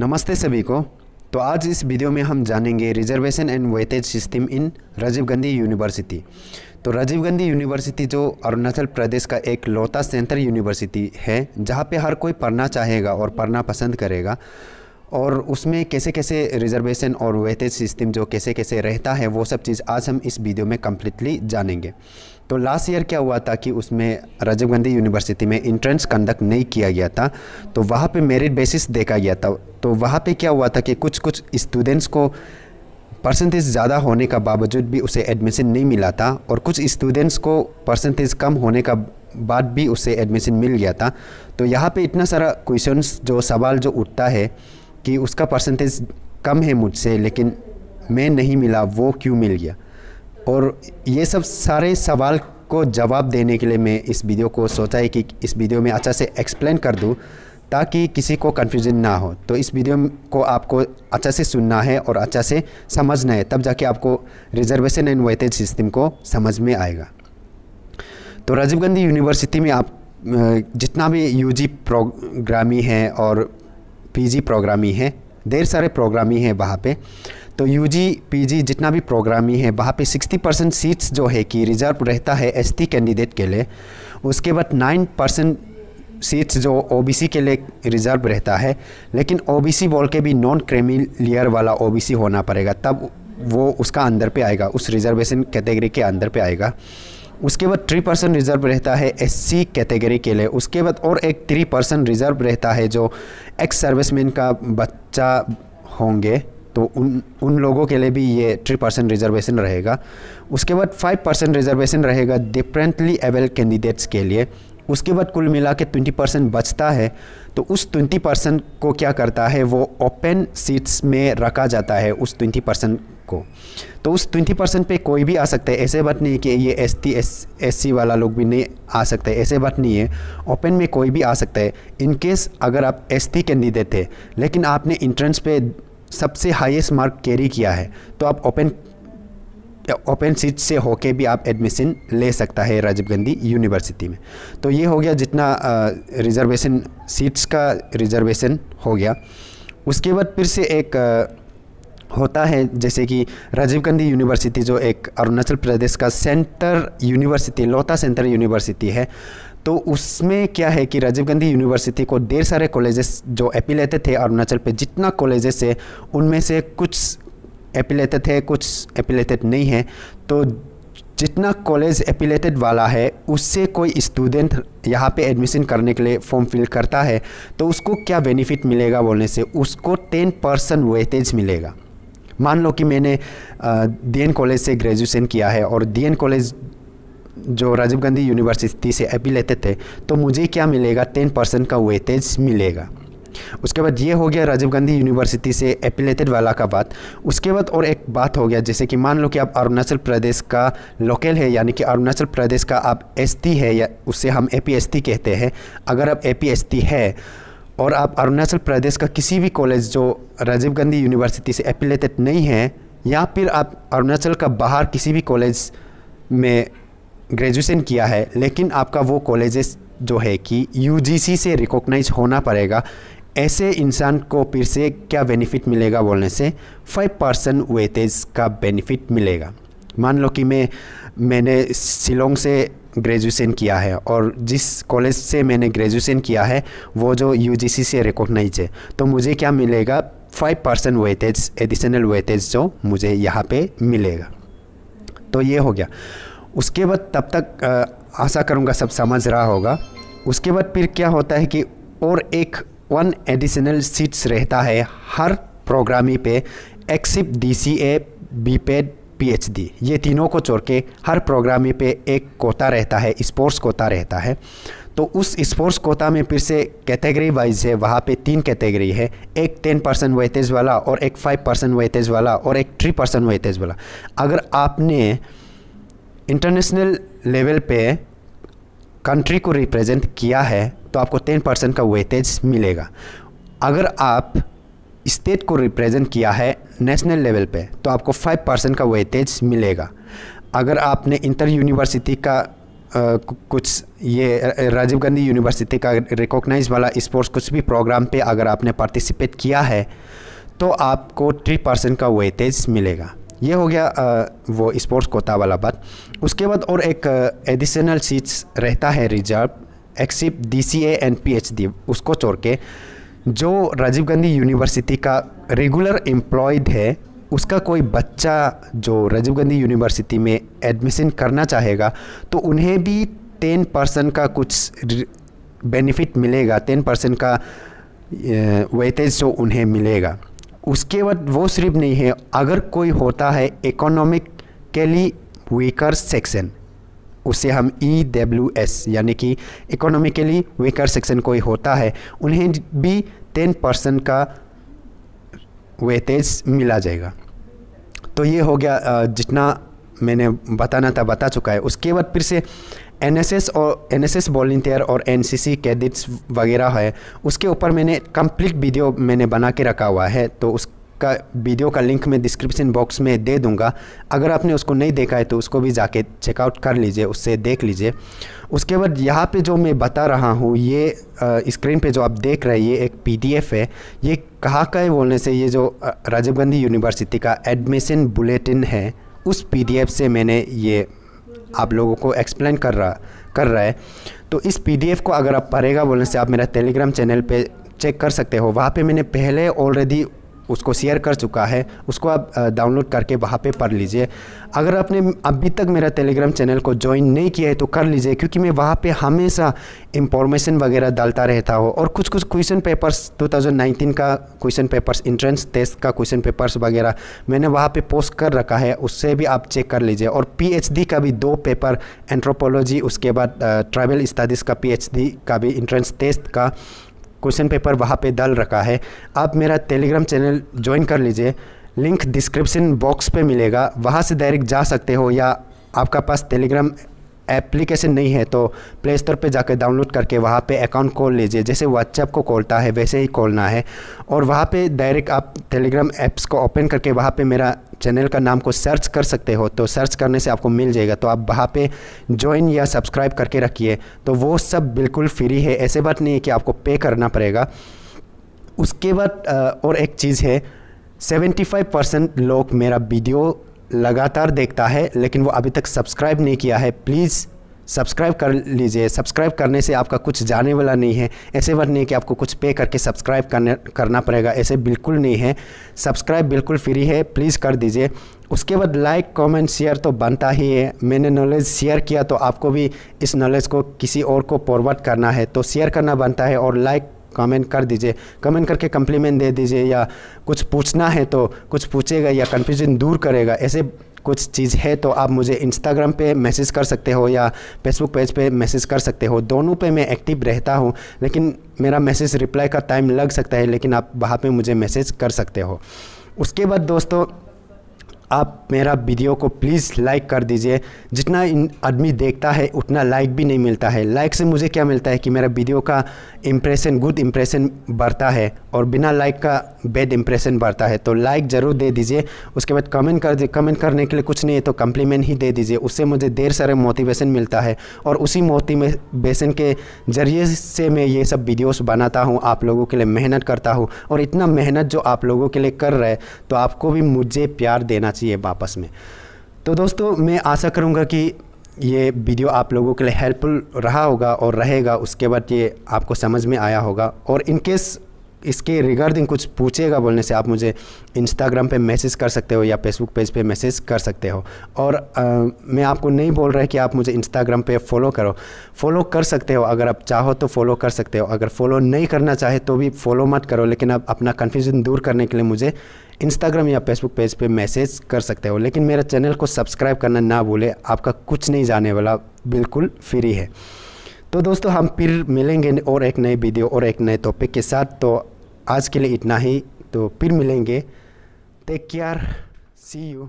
नमस्ते सभी को। तो आज इस वीडियो में हम जानेंगे reservation and weightage system in Rajiv Gandhi university. तो राजीव गांधी यूनिवर्सिटी जो अरुणाचल प्रदेश का एक लौता सेंटर यूनिवर्सिटी है, जहाँ पे हर कोई पढ़ना चाहेगा और पढ़ना पसंद करेगा। और उसमें कैसे कैसे रिजर्वेशन और वेटेज सिस्टम जो कैसे कैसे रहता है, वो सब चीज़ आज हम इस वीडियो में कम्प्लीटली जानेंगे। तो लास्ट ईयर क्या हुआ था कि उसमें राजीव गांधी यूनिवर्सिटी में इंट्रेंस कंडक्ट नहीं किया गया था तो वहाँ पे मेरिट बेसिस देखा गया था। तो वहाँ पे क्या हुआ था कि कुछ कुछ स्टूडेंट्स को परसेंटेज ज़्यादा होने का बावजूद भी उसे एडमिशन नहीं मिला था और कुछ स्टूडेंट्स को परसेंटेज कम होने का बाद भी उसे एडमिशन मिल गया था। तो यहाँ पे इतना सारा क्वेश्चंस जो सवाल जो उठता है कि उसका परसेंटेज कम है मुझसे, लेकिन मैं नहीं मिला, वो क्यों मिल गया? और ये सब सारे सवाल को जवाब देने के लिए मैं इस वीडियो को सोचा है कि इस वीडियो में अच्छा से एक्सप्लेन कर दूँ, ताकि किसी को कन्फ्यूज़न ना हो। तो इस वीडियो को आपको अच्छा से सुनना है और अच्छा से समझना है, तब जाके आपको रिजर्वेशन एंड वेटेज सिस्टम को समझ में आएगा। तो राजीव गांधी यूनिवर्सिटी में आप जितना भी यूजी प्रोग्रामी है और पीजी प्रोग्रामी है, ढेर सारे प्रोग्रामी हैं वहाँ पे। तो यूजी पीजी जितना भी प्रोग्रामी है, वहाँ पे 60 परसेंट सीट्स जो है कि रिज़र्व रहता है एसटी कैंडिडेट के लिए। उसके बाद 9 परसेंट सीट्स जो ओबीसी के लिए रिज़र्व रहता है। लेकिन ओबीसी बोल के भी नॉन क्रेमिलियर वाला ओबीसी होना पड़ेगा, तब वो उसका अंदर पे आएगा, उस रिजर्वेशन कैटेगरी के अंदर पे आएगा। उसके बाद थ्री परसेंट रिज़र्व रहता है एससी कैटेगरी के लिए। उसके बाद और एक थ्री परसेंट रिज़र्व रहता है जो एक्स सर्विसमैन का बच्चा होंगे तो उन उन लोगों के लिए भी ये थ्री परसेंट रिजर्वेशन रहेगा। उसके बाद फाइव परसेंट रिजर्वेशन रहेगा डिफरेंटली एबल कैंडिडेट्स के लिए। उसके बाद कुल मिला के ट्वेंटी परसेंट बचता है तो उस ट्वेंटी परसेंट को क्या करता है, वो ओपन सीट्स में रखा जाता है उस ट्वेंटी परसेंट को। तो उस ट्वेंटी परसेंट पर कोई भी आ सकता है ऐसे बात नहीं है कि ये S T S S C वाला लोग भी नहीं आ सकते ऐसे बात नहीं है। ओपन में कोई भी आ सकता है। इन केस अगर आप एस टी कैंडिडेट थे लेकिन आपने इंट्रेंस पे सबसे हाईएस्ट मार्क कैरी किया है तो आप ओपन ओपन सीट से होके भी आप एडमिशन ले सकता है राजीव गांधी यूनिवर्सिटी में। तो ये हो गया जितना रिजर्वेशन सीट्स का रिजर्वेशन हो गया। उसके बाद फिर से एक आ, होता है, जैसे कि राजीव गांधी यूनिवर्सिटी, जो एक अरुणाचल प्रदेश का सेंटर यूनिवर्सिटी लोता सेंटर यूनिवर्सिटी है। तो उसमें क्या है कि राजीव गांधी यूनिवर्सिटी को ढेर सारे कॉलेजेस जो एपिलेटेड थे अरुणाचल पे, जितना कॉलेजेस है, उनमें से कुछ एपिलेटेड है कुछ एपिलेटेड नहीं है। तो जितना कॉलेज एपिलेटेड वाला है, उससे कोई स्टूडेंट यहाँ पे एडमिशन करने के लिए फॉर्म फिल करता है तो उसको क्या बेनिफिट मिलेगा बोलने से, उसको टेन परसेंट वेटेज मिलेगा। मान लो कि मैंने डी एन कॉलेज से ग्रेजुएशन किया है और डी एन कॉलेज जो राजीव गांधी यूनिवर्सिटी से एपिलेटेड थे तो मुझे क्या मिलेगा? टेन परसेंट का वेटेज मिलेगा। उसके बाद ये हो गया राजीव गांधी यूनिवर्सिटी से एपिलेटेड वाला का बात। उसके बाद और एक बात हो गया, जैसे कि मान लो कि आप अरुणाचल प्रदेश का लोकल है, यानी कि अरुणाचल प्रदेश का आप एस है या उससे हम ए कहते हैं। अगर आप ए है और आप अरुणाचल प्रदेश का किसी भी कॉलेज जो राजीव गांधी यूनिवर्सिटी से एपिलेटेड नहीं है, या फिर आप अरुणाचल का बाहर किसी भी कॉलेज में ग्रेजुएशन किया है, लेकिन आपका वो कॉलेजेस जो है कि यूजीसी से रिकॉग्नाइज होना पड़ेगा, ऐसे इंसान को फिर से क्या बेनिफिट मिलेगा बोलने से फाइव परसेंट वेटेज का बेनिफिट मिलेगा। मान लो कि मैं, मैंने शिलोंग से ग्रेजुएशन किया है और जिस कॉलेज से मैंने ग्रेजुएशन किया है, वो जो यूजीसी से रिकॉग्नाइज है। तो मुझे क्या मिलेगा? Five percent weightage additional weightage जो मुझे यहाँ पे मिलेगा। तो ये हो गया। उसके बाद तब तक आशा करूँगा सब समझ रहा होगा। उसके बाद फिर क्या होता है कि और एक वन एडिशनल सीट्स रहता है हर प्रोग्रामी पे except D C A B paid P H D ये तीनों को छोड़ के हर प्रोग्रामी पे एक कोता रहता है स्पोर्ट्स कोता रहता है। तो उस स्पोर्ट्स कोता में फिर से कैटेगरी वाइज है, वहाँ पे तीन कैटेगरी है। एक टेन परसेंट वेटेज वाला और एक फाइव परसेंट वेटेज वाला और एक थ्री परसेंट वेटेज वाला। अगर आपने इंटरनेशनल लेवल पे कंट्री को रिप्रेजेंट किया है तो आपको टेन परसेंट का वेटेज मिलेगा। अगर आप स्टेट को रिप्रेजेंट किया है नेशनल लेवल पे तो आपको फाइव परसेंट का वेटेज मिलेगा। अगर आपने इंटर यूनिवर्सिटी का कुछ ये राजीव गांधी यूनिवर्सिटी का रिकॉग्नाइज वाला स्पोर्ट्स कुछ भी प्रोग्राम पे अगर आपने पार्टिसिपेट किया है तो आपको थ्री परसेंट का वेटेज मिलेगा। ये हो गया आ, वो स्पोर्ट्स कोटा वाला बात। उसके बाद और एक एडिशनल सीट्स रहता है reserve except D C and P H D उसको छोड़ के जो राजीव गांधी यूनिवर्सिटी का रेगुलर एम्प्लॉयड है, उसका कोई बच्चा जो राजीव गांधी यूनिवर्सिटी में एडमिशन करना चाहेगा तो उन्हें भी टेन परसेंट का कुछ बेनिफिट मिलेगा टेन परसेंट का वेटेज जो उन्हें मिलेगा। उसके बाद वो सिर्फ़ नहीं है, अगर कोई होता है इकोनॉमिकली वीकर सेक्शन उसे हम ई डब्ल्यू एस यानी कि इकोनॉमिकली वीकर सेक्शन कोई होता है, उन्हें भी टेन परसेंट का वेटेज मिला जाएगा। तो ये हो गया जितना मैंने बताना था, बता चुका है। उसके बाद फिर से एनएसएस और एनएसएस वॉल्टियर और एनसीसी कैडेट्स वगैरह है, उसके ऊपर मैंने कंप्लीट वीडियो मैंने बना के रखा हुआ है तो उसका वीडियो का लिंक मैं डिस्क्रिप्शन बॉक्स में दे दूँगा। अगर आपने उसको नहीं देखा है तो उसको भी जाके चेकआउट कर लीजिए, उससे देख लीजिए। उसके बाद यहाँ पे जो मैं बता रहा हूँ, ये स्क्रीन पे जो आप देख रहे हैं, ये एक पीडीएफ है। ये कहाँ का है बोलने से, ये जो राजीव गांधी यूनिवर्सिटी का एडमिशन बुलेटिन है, उस पीडीएफ से मैंने ये आप लोगों को एक्सप्लेन कर रहा कर रहा है। तो इस पीडीएफ को अगर आप पढ़ेगा बोलने से आप मेरा टेलीग्राम चैनल पे चेक कर सकते हो। वहाँ पे मैंने पहले ऑलरेडी उसको शेयर कर चुका है, उसको आप डाउनलोड करके वहाँ पे पढ़ लीजिए। अगर आपने अभी तक मेरा टेलीग्राम चैनल को ज्वाइन नहीं किया है तो कर लीजिए, क्योंकि मैं वहाँ पे हमेशा इंफॉर्मेशन वगैरह डालता रहता हूँ। और कुछ कुछ क्वेश्चन पेपर्स 2019 का क्वेश्चन पेपर्स इंट्रेंस टेस्ट का क्वेश्चन पेपर्स वगैरह मैंने वहाँ पे पोस्ट कर रखा है, उससे भी आप चेक कर लीजिए। और पीएचडी का भी दो पेपर एंथ्रोपोलॉजी उसके बाद ट्राइबल स्टडीज़ का पीएचडी का भी इंट्रेंस टेस्ट का क्वेश्चन पेपर वहाँ पे डाल रखा है। आप मेरा टेलीग्राम चैनल ज्वाइन कर लीजिए। लिंक डिस्क्रिप्शन बॉक्स पे मिलेगा। वहाँ से डायरेक्ट जा सकते हो या आपका पास टेलीग्राम एप्लीकेशन नहीं है तो प्ले स्टोर पर जाकर डाउनलोड करके वहाँ पे अकाउंट खोल लीजिए। जैसे व्हाट्सएप को खोलता है, वैसे ही खोलना है। और वहाँ पे डायरेक्ट आप टेलीग्राम ऐप्स को ओपन करके वहाँ पे मेरा चैनल का नाम को सर्च कर सकते हो। तो सर्च करने से आपको मिल जाएगा। तो आप वहाँ पे ज्वाइन या सब्सक्राइब करके रखिए। तो वो सब बिल्कुल फ्री है। ऐसे बात नहीं है कि आपको पे करना पड़ेगा। उसके बाद और एक चीज़ है 75 परसेंट लोग मेरा वीडियो लगातार देखता है, लेकिन वो अभी तक सब्सक्राइब नहीं किया है। प्लीज़ सब्सक्राइब कर लीजिए। सब्सक्राइब करने से आपका कुछ जाने वाला नहीं है। ऐसे बात नहीं कि आपको कुछ पे करके सब्सक्राइब करने, करना पड़ेगा। ऐसे बिल्कुल नहीं है। सब्सक्राइब बिल्कुल फ्री है। प्लीज़ कर दीजिए। उसके बाद लाइक कमेंट शेयर तो बनता ही है। मैंने नॉलेज शेयर किया तो आपको भी इस नॉलेज को किसी और को फॉरवर्ड करना है। तो शेयर करना बनता है और लाइक कमेंट कर दीजिए। कमेंट करके कम्प्लीमेंट दे दीजिए या कुछ पूछना है तो कुछ पूछेगा या कन्फ्यूज़न दूर करेगा। ऐसे कुछ चीज़ है तो आप मुझे इंस्टाग्राम पे मैसेज कर सकते हो या फेसबुक पेज पे मैसेज कर सकते हो। दोनों पे मैं एक्टिव रहता हूँ, लेकिन मेरा मैसेज रिप्लाई का टाइम लग सकता है, लेकिन आप वहाँ पे मुझे मैसेज कर सकते हो। उसके बाद दोस्तों आप मेरा वीडियो को प्लीज़ लाइक कर दीजिए। जितना आदमी देखता है, उतना लाइक भी नहीं मिलता है। लाइक से मुझे क्या मिलता है कि मेरा वीडियो का इम्प्रेशन गुड इम्प्रेशन बढ़ता है और बिना लाइक का बैड इम्प्रेशन बढ़ता है। तो लाइक ज़रूर दे दीजिए। उसके बाद कमेंट कर दीजिए कमेंट करने के लिए कुछ नहीं है तो कम्प्लीमेंट ही दे दीजिए। उससे मुझे देर सारे मोटिवेशन मिलता है और उसी मोटिवेशन के ज़रिए से मैं ये सब वीडियोस बनाता हूँ, आप लोगों के लिए मेहनत करता हूँ। और इतना मेहनत जो आप लोगों के लिए कर रहे तो आपको भी मुझे प्यार देना चाहिए। वापस में। तो दोस्तों, मैं आशा करूँगा कि ये वीडियो आप लोगों के लिए हेल्पफुल रहा होगा और रहेगा। उसके बाद ये आपको समझ में आया होगा। और इनकेस इसके रिगार्डिंग कुछ पूछेगा बोलने से आप मुझे इंस्टाग्राम पे मैसेज कर सकते हो या फेसबुक पेज पे मैसेज कर सकते हो। और आ, मैं आपको नहीं बोल रहा है कि आप मुझे इंस्टाग्राम पे फॉलो करो। फॉलो कर सकते हो अगर आप चाहो तो फॉलो कर सकते हो। अगर फॉलो नहीं करना चाहे तो भी फॉलो मत करो लेकिन आप अपना कन्फ्यूज़न दूर करने के लिए मुझे इंस्टाग्राम या फेसबुक पेज पे मैसेज कर सकते हो। लेकिन मेरा चैनल को सब्सक्राइब करना ना भूले आपका कुछ नहीं जाने वाला बिल्कुल फ्री है। तो दोस्तों हम फिर मिलेंगे और एक नए वीडियो और एक नए टॉपिक के साथ। तो आज के लिए इतना ही तो फिर मिलेंगे। Take care see you